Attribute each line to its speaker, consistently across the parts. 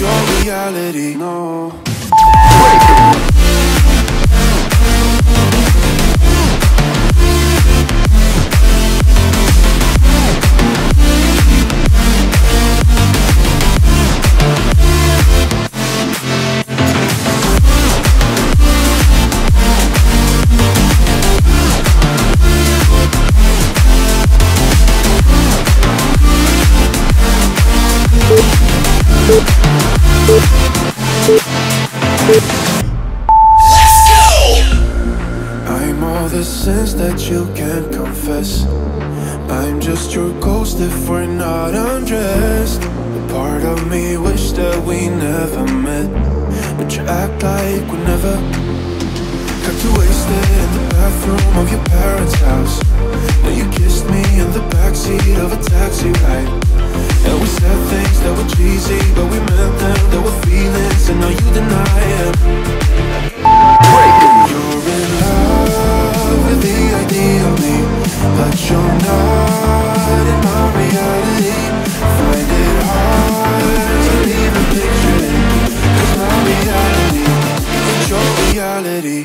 Speaker 1: your reality. No. bathroom of your parents' house. Now you kissed me in the backseat of a taxi ride. And we said things that were cheesy But we meant them, there were feelings And now you deny it. You're in love with the idea of me But you're not in my reality. Find it hard to leave a picture in Cause my reality your reality.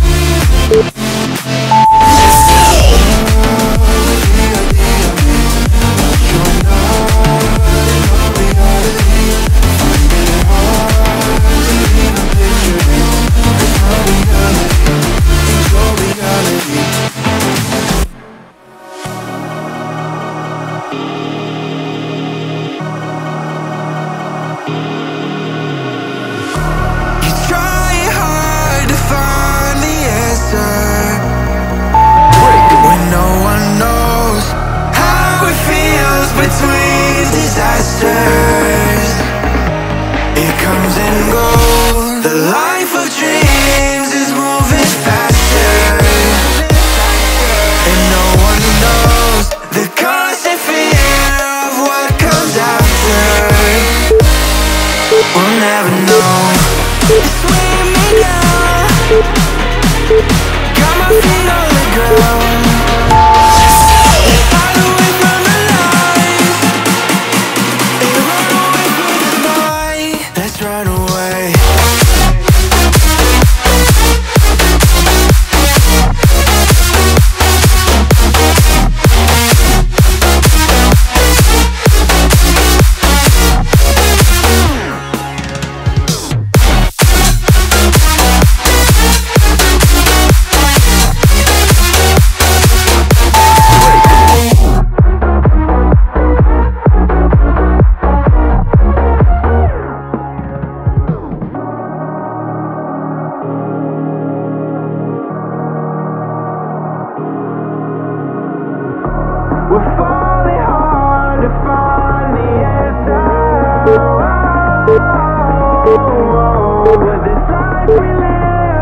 Speaker 1: life of dreams.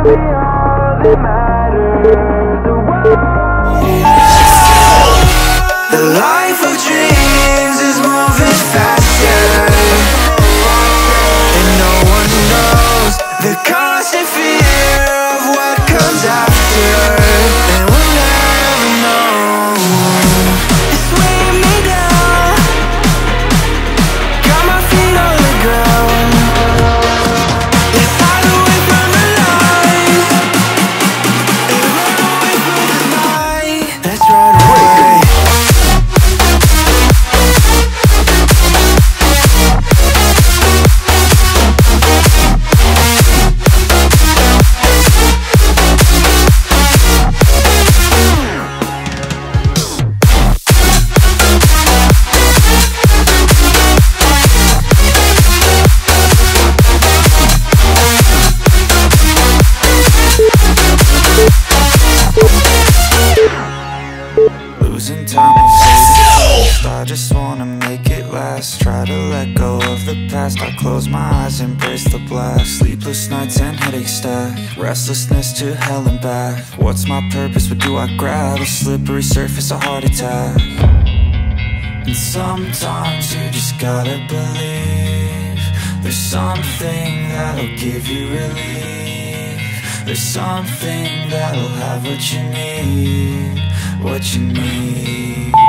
Speaker 1: The life of dreams is moving faster. And no one knows the cost a slippery surface, a heart attack. And sometimes you just gotta believe There's something that'll give you relief. There's something that'll have what you need What you need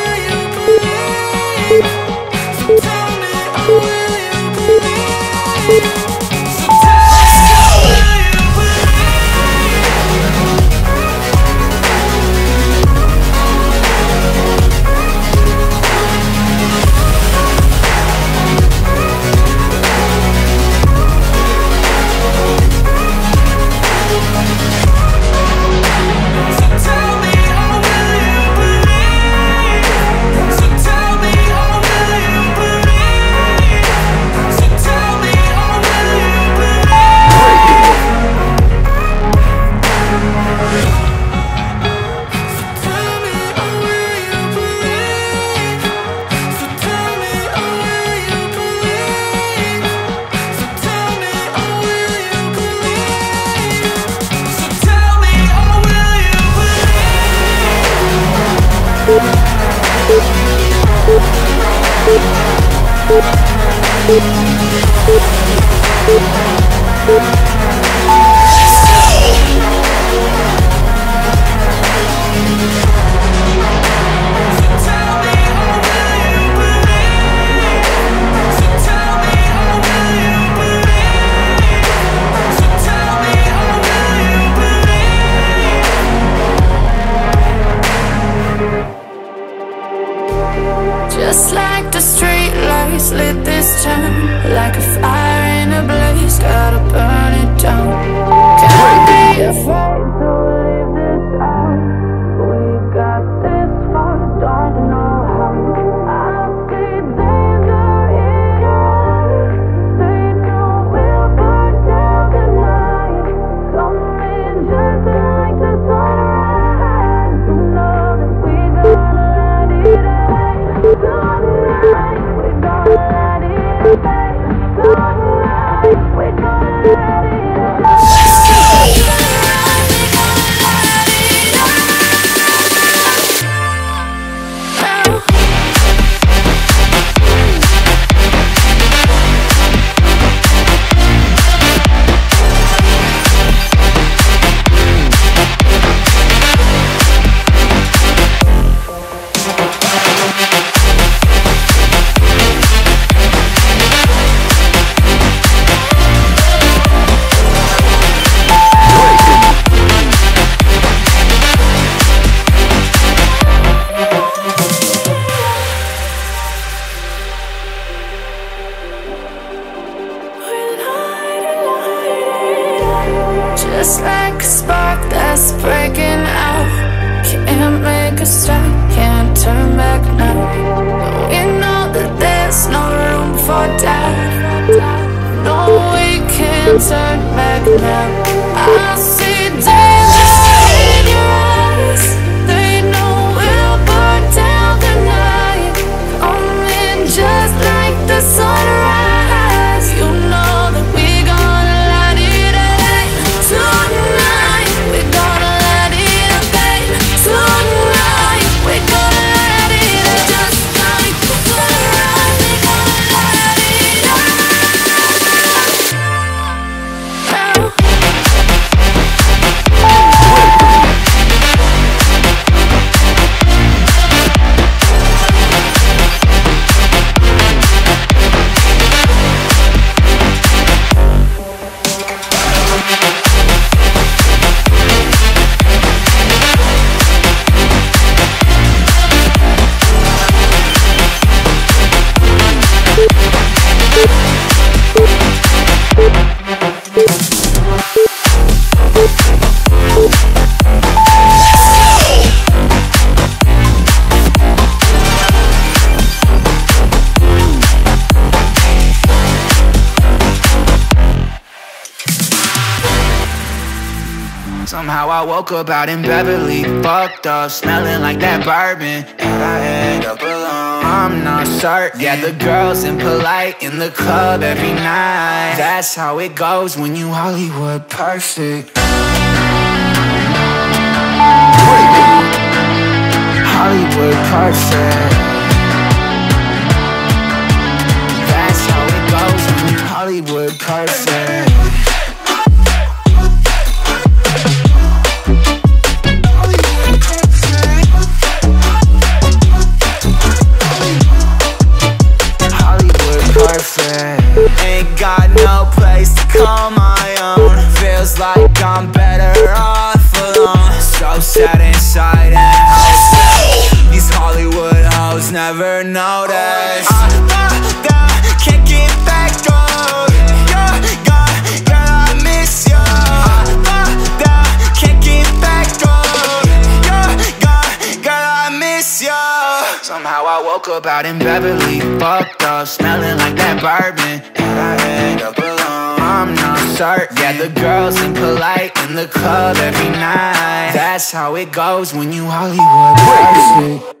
Speaker 2: I
Speaker 3: woke up out in Beverly, fucked up, smelling like that bourbon. And I end up alone. I'm not certain. Yeah, the girls impolite in the club every night. That's how it goes when you Hollywood perfect. The girls impolite in the club every night. That's how it goes when you Hollywood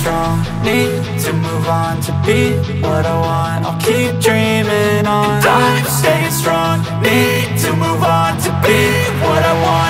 Speaker 3: strong, need to move on to be what I want. I'll keep dreaming on. Time staying strong, need to move on to be what I want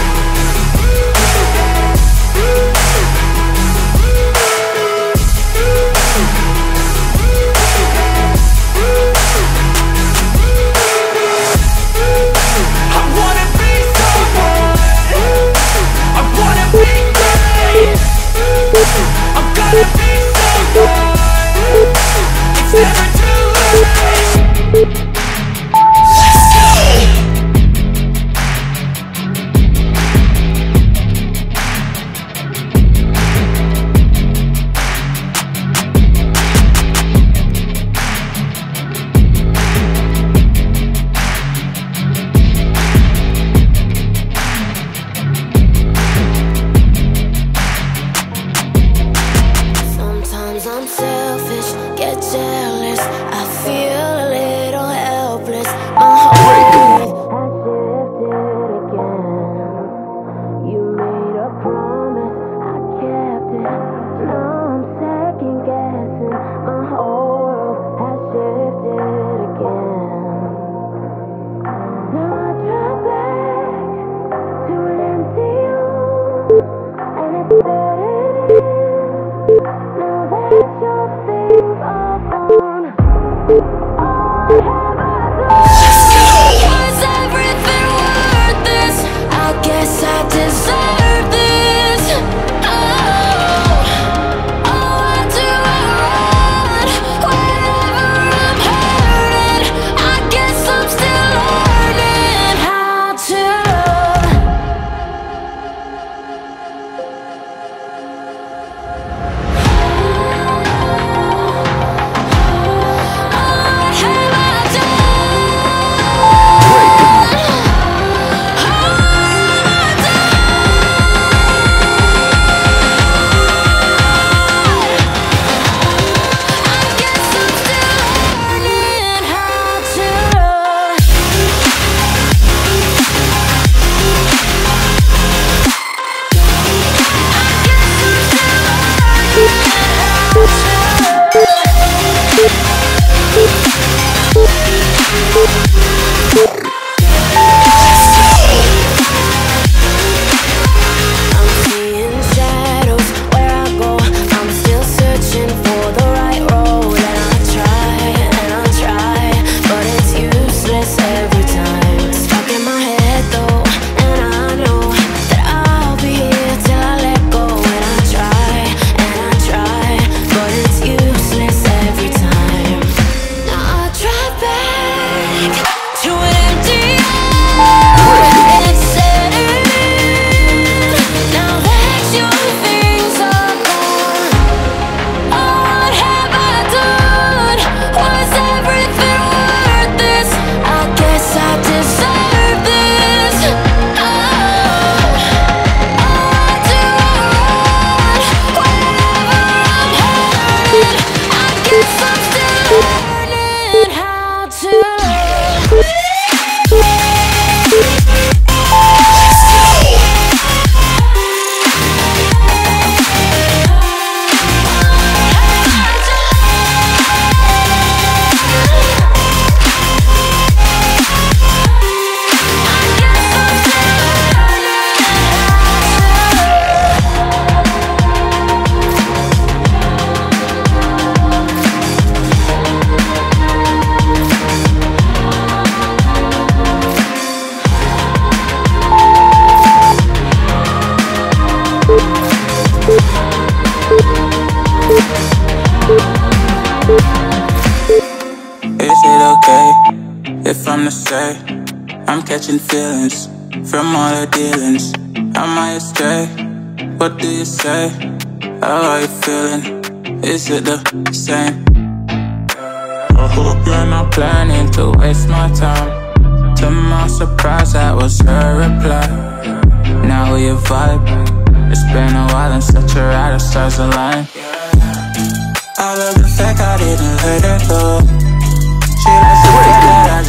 Speaker 2: to
Speaker 4: say I'm catching feelings from all the dealings? I astray? What do you say? How are you feeling? Is it the same? I hope you're not planning to waste my time. To my surprise, that was her reply. Now we vibe. It's been a while and such a ride, the stars align. I love the fact I didn't let her go. She likes the I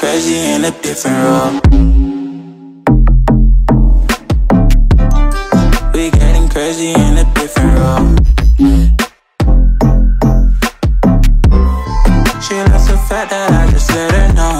Speaker 4: Crazy in a different role. Crazy in a different role. She loves the fact that I just let her know.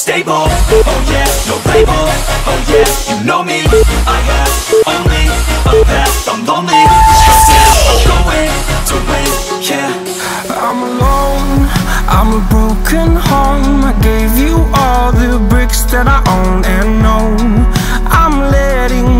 Speaker 1: stable, oh yeah, no label, oh yeah, you know me, I have only a path, I'm lonely, stressing, I'm going to win, yeah.
Speaker 5: I'm alone, I'm a broken home. I gave you all the bricks that I own and know. I'm letting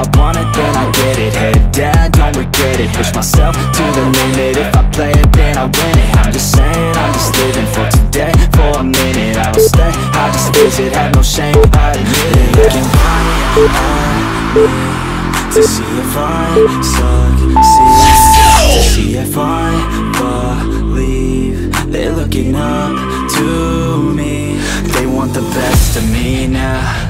Speaker 5: I
Speaker 1: want it, then I get it. Head down, don't regret it. Push myself to the limit. If I play it, then I win it. I'm just saying, I'm just living for today. For a minute, I will stay. I just visit, have no shame, I admit it. Looking right at me To see if I succeed To see if I believe. They're looking up to me. They want the best of me now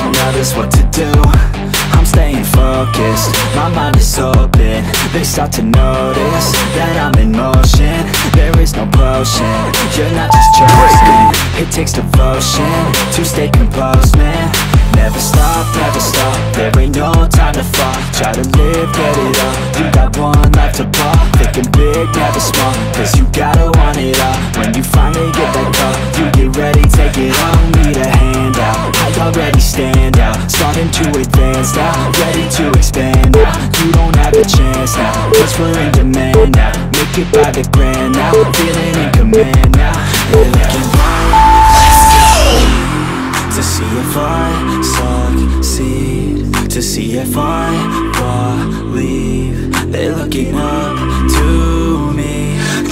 Speaker 1: teaching others what to do I'm staying focused, my mind is open. They start to notice that I'm in motion. There is no potion, you're not just chosen It takes devotion to stay composed, man. Never stop, never stop, there ain't no time to fall. Try to live, get it up, you got one life to ball Thinking big, never small, cause you gotta want it all. When you finally get that call, you get ready, take it on Need a hand out, I already stand out Starting to advance now, ready to expand now You don't have a chance now, cause we're in demand now? Make it by the grand now, feeling in command now. They're looking right to see if I succeed. To see if I believe. They're looking up to